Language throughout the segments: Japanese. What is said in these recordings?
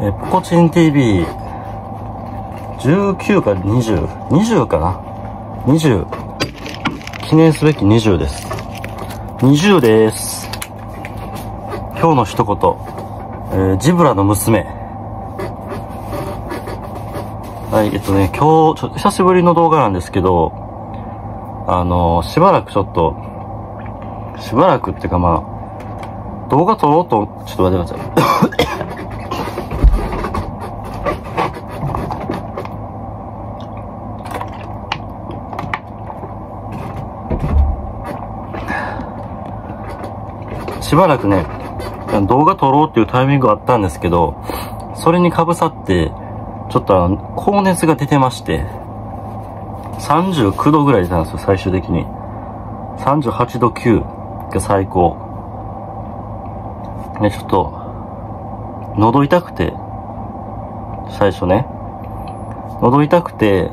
えポコチン TV、19か20、20かな ?20。記念すべき20です。20です。今日の一言、えージブラの娘。はい、えっとね、今日、ちょっと久しぶりの動画なんですけど、あのしばらくちょっと、しばらくっていうかまあ、動画撮ろうと、ちょっと待ってください。しばらくね、動画撮ろうっていうタイミングがあったんですけど、それに被さって、ちょっとあの、高熱が出てまして、39度ぐらい出たんですよ、最終的に。38度9が最高。ね、ちょっと、喉痛くて、最初ね。喉痛くて、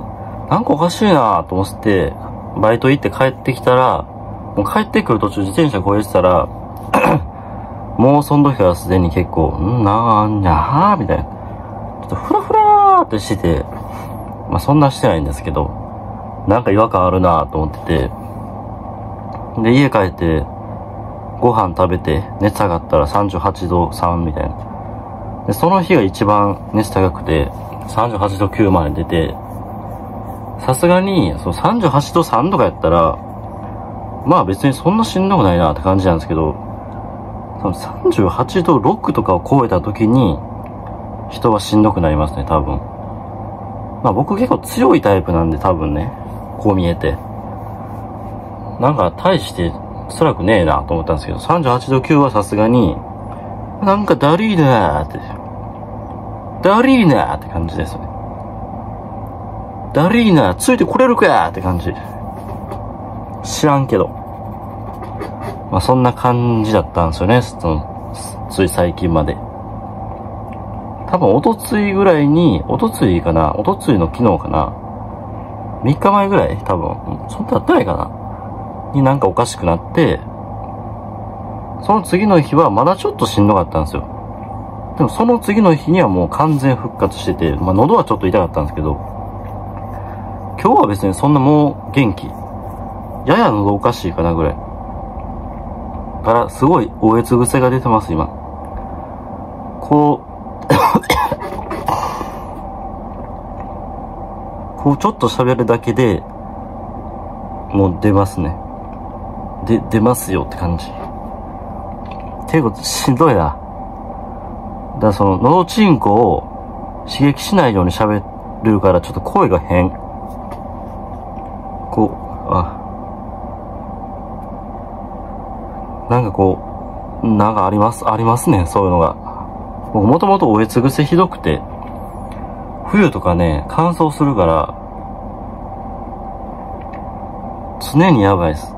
なんかおかしいなと思って、バイト行って帰ってきたら、もう帰ってくる途中自転車越えてたら、もうその時からすでに結構、んなんやはみたいな。ちょっとフラフラーってしてて、まあそんなしてないんですけど、なんか違和感あるなと思ってて、で、家帰って、ご飯食べて、熱下がったら38度3みたいな。で、その日が一番熱高くて、38度9まで出て、さすがに、その38度3とかやったら、まあ別にそんなしんどくないなって感じなんですけど、その38度6とかを超えた時に、人はしんどくなりますね、多分。まあ僕結構強いタイプなんで多分ね、こう見えて。なんか大して辛くねえなと思ったんですけど、38度9はさすがに、なんかだるいなーって。だるいなーって感じですね。だるいなーついてこれるかって感じ。知らんけど。まあそんな感じだったんですよね、そのつい最近まで。多分、おとついぐらいに、おとついかなおとついの昨日かな ?3 日前ぐらい多分、そんなってないかなになんかおかしくなって、その次の日はまだちょっとしんどかったんですよ。でもその次の日にはもう完全復活してて、まあ喉はちょっと痛かったんですけど、今日は別にそんなもう元気。やや喉おかしいかなぐらい。から、すごい、おえつ癖が出てます、今。こう、こう、ちょっと喋るだけで、もう出ますね。で、出ますよって感じ。ていうこと、しんどいな。だからその、喉チンコを刺激しないように喋るから、ちょっと声が変。こう、あ。なんかこう、なんかあります、ありますね、そういうのが。もともとおえつ癖ひどくて、冬とかね、乾燥するから、常にやばいです。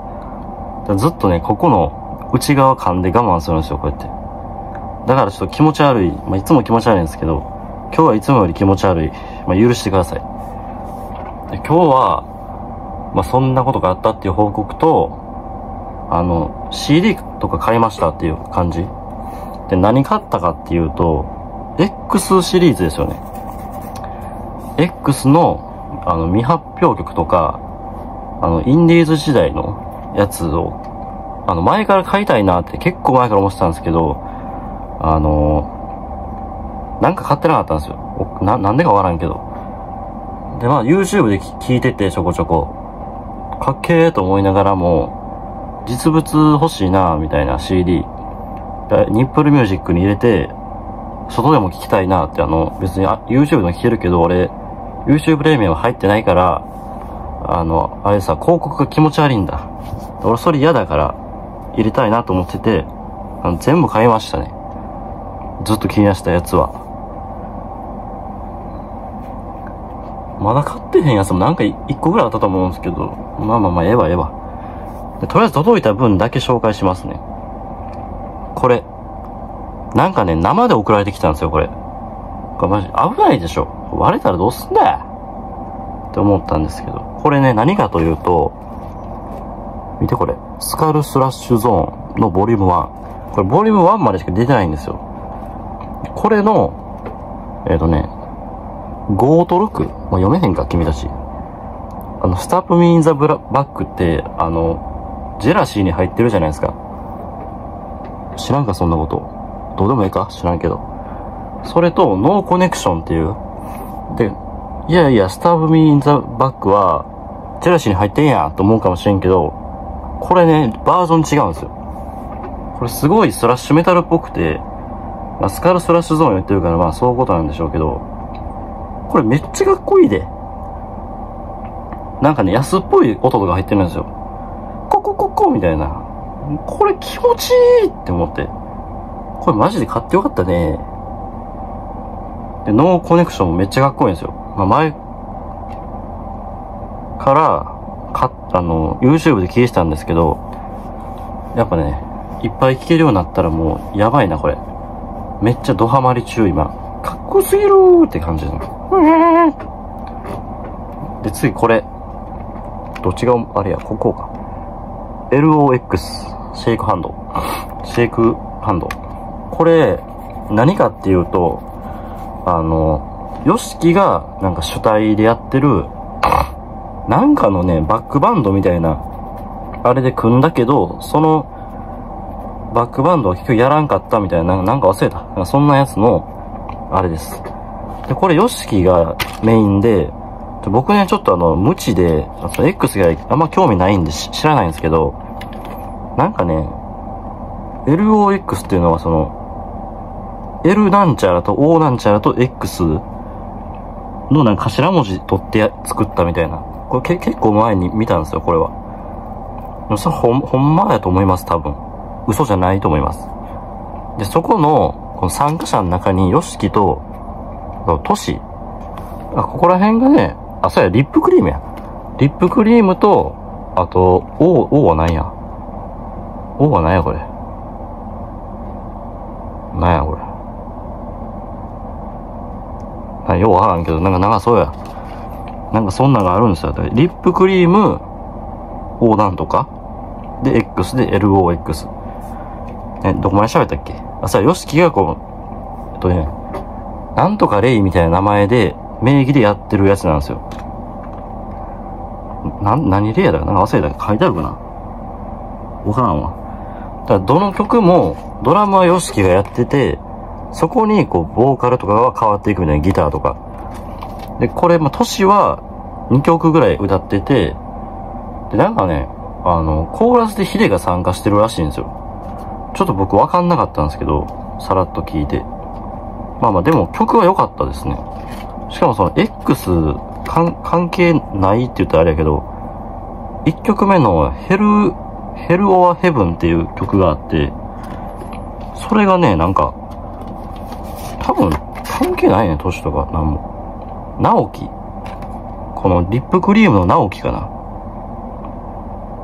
ずっとね、ここの内側噛んで我慢するんですよ、こうやって。だからちょっと気持ち悪い。まあ、いつも気持ち悪いんですけど、今日はいつもより気持ち悪い。まあ、許してください。今日は、まあ、そんなことがあったっていう報告と、あの、CD とか買いましたっていう感じ。で、何買ったかっていうと、X シリーズですよね。X の、あの、未発表曲とか、あの、インディーズ時代のやつを、あの、前から買いたいなって結構前から思ってたんですけど、あの、なんか買ってなかったんですよ。な、なんでかわからんけど。で、まあ、YouTube で聞いててちょこちょこ、かっけーと思いながらも、実物欲しいなみたいな CD。ニップルミュージックに入れて、外でも聞きたいなって、あの、別にあ YouTube でも聞けるけど、俺、YouTube プレミアム入ってないから、あの、あれさ、広告が気持ち悪いんだ。俺それ嫌だから、入れたいなと思ってて、あの全部買いましたね。ずっと気になしたやつは。まだ買ってへんやつもなんか一個ぐらいあったと思うんですけど、まあまあまあ、ええわええわ。でとりあえず届いた分だけ紹介しますね。これ。なんかね、生で送られてきたんですよ、これ。これマジ、危ないでしょ。割れたらどうすんだよって思ったんですけど。これね、何かというと、見てこれ。スカルスラッシュゾーンのボリューム1。これボリューム1までしか出てないんですよ。これの、えっ、ー、とね、ゴートルク？まあ、読めへんか、君たち。あの、 Stab Me in the Back って、あの、 Jealousy に入ってるじゃないですか。知らんか、そんなこと。どうでもいいか？知らんけど。それと、 No Connexion っていう。で、いやいや、 Stab Me in the Back は、 Jealousy に入ってんやんと思うかもしれんけど、これね、バージョン違うんですよ。これすごいスラッシュメタルっぽくて、まあ、スカルスラッシュゾーン言ってるから、まあそういうことなんでしょうけど、これめっちゃかっこいいで。なんかね、安っぽい音とか入ってるんですよ。コココみたいな。これ気持ちいいって思って。これマジで買ってよかったね。で、ノーコネクションもめっちゃかっこいいんですよ。まあ、前から、か、あの、YouTube で消えしたんですけど、やっぱね、いっぱい聴けるようになったらもう、やばいな、これ。めっちゃドハマり中、今。かっこすぎるーって感じの。で、次これ。どっちが、あれや、ここか。LOX、シェイクハンド。シェイクハンド。これ、何かっていうと、あの、ヨシキがなんか主体でやってる、なんかのね、バックバンドみたいな、あれで組んだけど、その、バックバンドは結局やらんかったみたいな、なんか忘れた。そんなやつの、あれです。で、これ、ヨシキがメインで、僕ね、ちょっとあの、無知で、その X があんま興味ないんで知らないんですけど、なんかね、LOX っていうのはその、L なんちゃらと O なんちゃらと X のなんか頭文字取って作ったみたいな。これけ結構前に見たんですよ、これは。それほん、ほんまやと思います、多分。嘘じゃないと思います。で、そこの、この参加者の中に、ヨシキと、トシ。あ、ここら辺がね、あ、そうや、リップクリームや。リップクリームと、あと、O、O は何や ?O は何やこれ。何やこれ。なようわからんけど、なんか長そうや。なんかそんなのがあるんですよ。リップクリーム、O なんとか。で、X で LOX。え、どこまで喋ったっけ？あ、さ、ヨシキがこう、えっとね、なんとかレイみたいな名前で、名義でやってるやつなんですよ。な、何レイやだかな？んか忘れた書いてあるかな？わからんわ。だからどの曲も、ドラムはヨシキがやってて、そこにこう、ボーカルとかが変わっていくみたいなギターとか。で、これ、まあ、トシは2曲ぐらい歌ってて、で、なんかね、あの、コーラスでヒデが参加してるらしいんですよ。ちょっと僕わかんなかったんですけど、さらっと聞いて。まあまあでも曲は良かったですね。しかもその X 関係ないって言ったらあれやけど、1曲目のヘル、ヘルオアヘブンっていう曲があって、それがね、なんか、多分関係ないね、年とか、なんも。直樹。このリップクリームの直樹かな。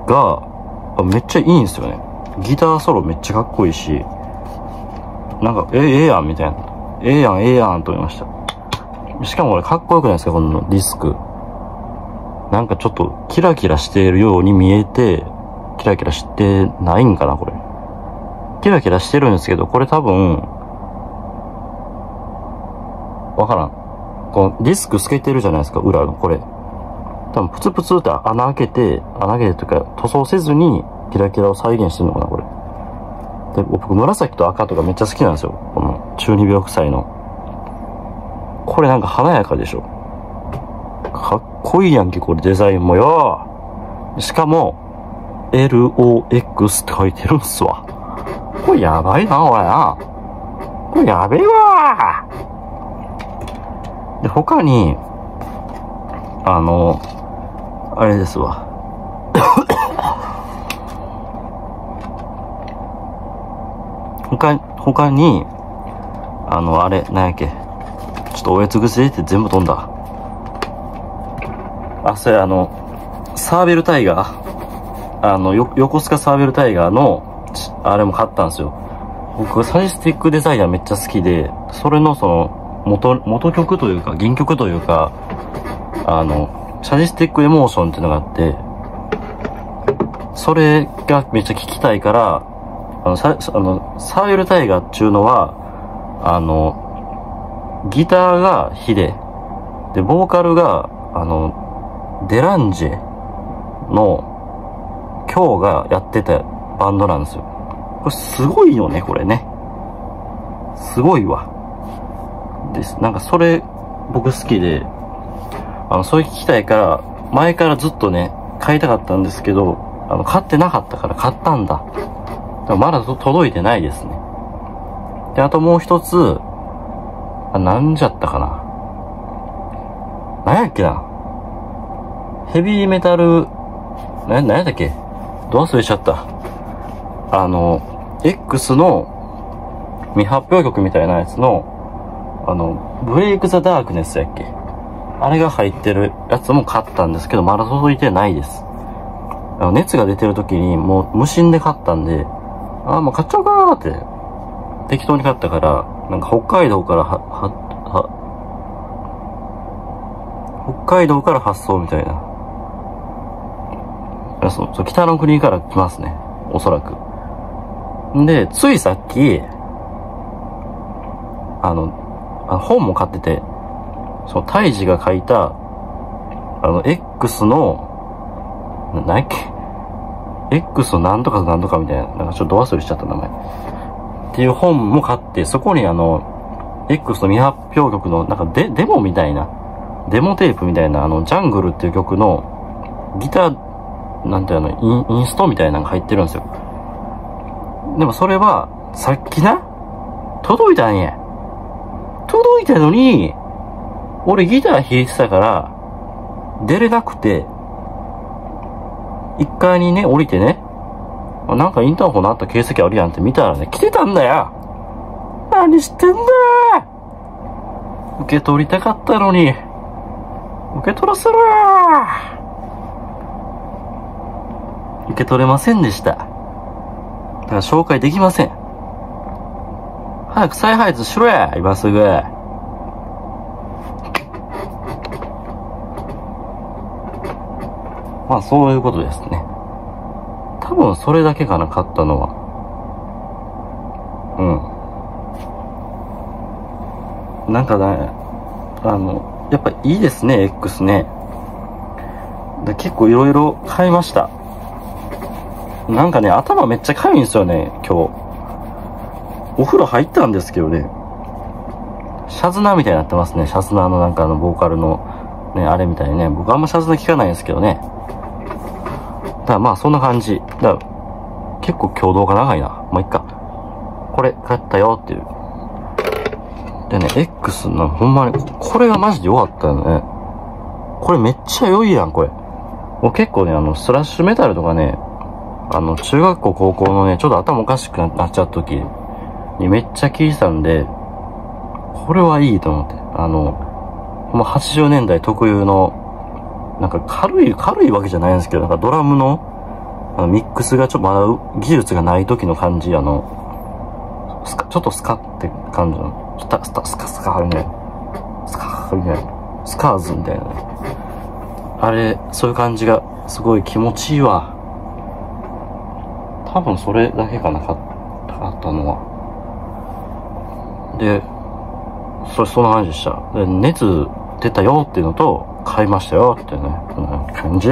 が、めっちゃいいんすよね。ギターソロめっちゃかっこいいし、なんか、え、ええやん、みたいな。ええやん、ええやん、と思いました。しかもこれかっこよくないですか、このディスク。なんかちょっとキラキラしているように見えて、キラキラしてないんかな、これ。キラキラしてるんですけど、これ多分、わからん。このディスク透けてるじゃないですか、裏の、これ。多分、プツプツって穴開けて、穴開けてというか、塗装せずに、キラキラを再現してるのかな、これ。で、僕、紫と赤とかめっちゃ好きなんですよ。この、中二病臭いの。これなんか華やかでしょ。かっこいいやんけ、これデザインもよ。しかも、LOX って書いてるんすわ。これやばいな、おいな。これやべえわで、他に、あの、あれですわ。他、他に、あの、あれ、なんやっけ。ちょっとおやつ癖って全部飛んだ。あ、それあの、サーベルタイガー。あの、よ、横須賀サーベルタイガーの、あれも買ったんですよ。僕、サイスティックデザイナーめっちゃ好きで、それのその、元、元曲というか、原曲というか、あの、サジスティックエモーションっていうのがあって、それがめっちゃ聞きたいから、あの、さ、あの、サーユルタイガーっていうのは、あの、ギターがヒデ。で、ボーカルが、あの、デランジェの、今日がやってたバンドなんですよ。これすごいよね、これね。すごいわ。です。なんかそれ、僕好きで、あの、それ聞きたいから、前からずっとね、買いたかったんですけど、あの、買ってなかったから買ったんだ。だまだ届いてないですね。で、あともう一つ、あ、なんじゃったかな。なんやっけな。ヘビーメタル、な、なんやったっけど忘れちゃった。あの、X の未発表曲みたいなやつの、あの、ブレイクザダークネスやっけあれが入ってるやつも買ったんですけど、まだ届いてないです。あの熱が出てる時にもう無心で買ったんで、ああ、もう買っちゃうかなって、適当に買ったから、なんか北海道からは、は、は、北海道から発送みたいな。そう、そう北の国から来ますね。おそらく。んで、ついさっき、あの、あの本も買ってて、その、イジが書いた、あの、X の、何やっけ？X のなんとかなんとかみたいな、なんかちょっとド忘れしちゃった名前。っていう本も買って、そこにあの、X の未発表曲の、なんかデ、デモみたいな、デモテープみたいな、あの、ジャングルっていう曲の、ギター、なんていうの、インストみたいなのが入ってるんですよ。でもそれは、さっきな、届いたんや。届いたのに、俺ギター弾いてたから、出れなくて、一階にね、降りてね、なんかインターホンのあった形跡あるやんって見たらね、来てたんだよ何してんだ受け取りたかったのに、受け取らせろよ受け取れませんでした。だから紹介できません。早く再配達しろや今すぐ。まあそういうことですね。多分それだけかな、買ったのは。うん。なんかね、あの、やっぱいいですね、X ね。で結構いろいろ買いました。なんかね、頭めっちゃかゆいんですよね、今日。お風呂入ったんですけどね。シャズナーみたいになってますね。シャズナーのなんかあの、ボーカルの、ね、あれみたいにね。僕あんまシャズナ聞かないんですけどね。ただまあそんな感じ。だ結構共同が長いな。まあ、いっか。これ買ったよっていう。でね、X のほんまに、これがマジで良かったよね。これめっちゃ良いやん、これ。もう結構ね、あの、スラッシュメタルとかね、あの、中学校、高校のね、ちょっと頭おかしくなっちゃった時にめっちゃ聴いてたんで、これはいいと思って。あの、ほんま80年代特有のなんか軽い、軽いわけじゃないんですけど、なんかドラムの、あのミックスがちょっとまだ技術がない時の感じ、あの、スカ、ちょっとスカって感じの、スタ、スタ、スカスカあるね。スカみたいな。スカーズみたいなね。あれ、そういう感じがすごい気持ちいいわ。多分それだけかな、かったのは。で、それ、そんな話でした。で、熱出たよっていうのと、買いましたよってね、こんな感じ。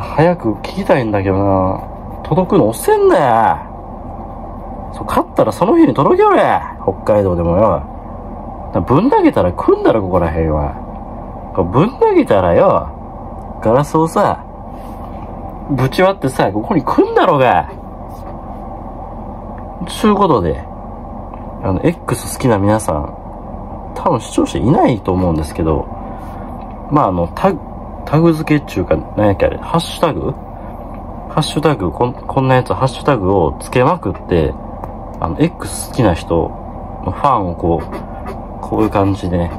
早く聞きたいんだけどな。届くの遅えんだよ。そう、買ったらその日に届けよれ。北海道でもよ。ぶん投げたら来んだろ、ここら辺は。ぶん投げたらよ、ガラスをさ、ぶち割ってさ、ここに来んだろうが。ちゅうことで、あの、X 好きな皆さん、多分視聴者いないと思うんですけど、まああの、タグ、タグ付けっていうか、何やっけあれ、ハッシュタグ？ハッシュタグこん、こんなやつハッシュタグを付けまくって、あの、X 好きな人のファンをこう、こういう感じでね、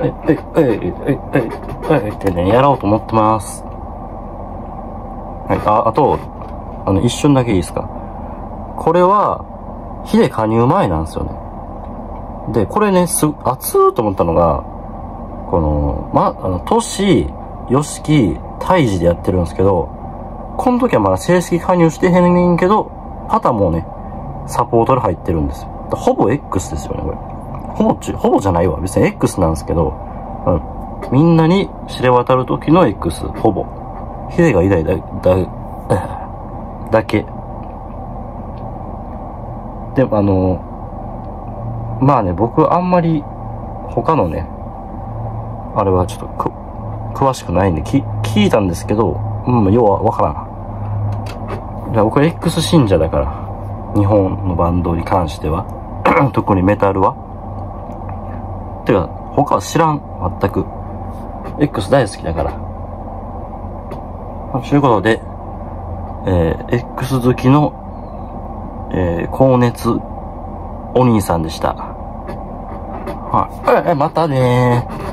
え、え、え、え、え、え、え、ってね、やろうと思ってます。はい、あ、あと、あの、一瞬だけいいですか？これは、火で加入前なんですよね。で、これね、す、熱ーと思ったのが、この、ま、あの、都市、ヨシキ、イジでやってるんですけど、この時はまだ正式加入してへんねんけど、パタもね、サポートで入ってるんですよ。ほぼ X ですよね、これ。ほぼち、ほぼじゃないわ。別に X なんですけど、うん。みんなに知れ渡る時の X、ほぼ。ヒデが偉大だ、だ、だけ。で、あの、まあね、僕あんまり他のね、あれはちょっとく、詳しくないんで、き、聞いたんですけど、うん、要はわからん。僕は X 信者だから、日本のバンドに関しては、特にメタルは。てか、他は知らん、全く。X 大好きだから。ということで、えー、X 好きの、えー、高熱お兄さんでした。はい、え、またね。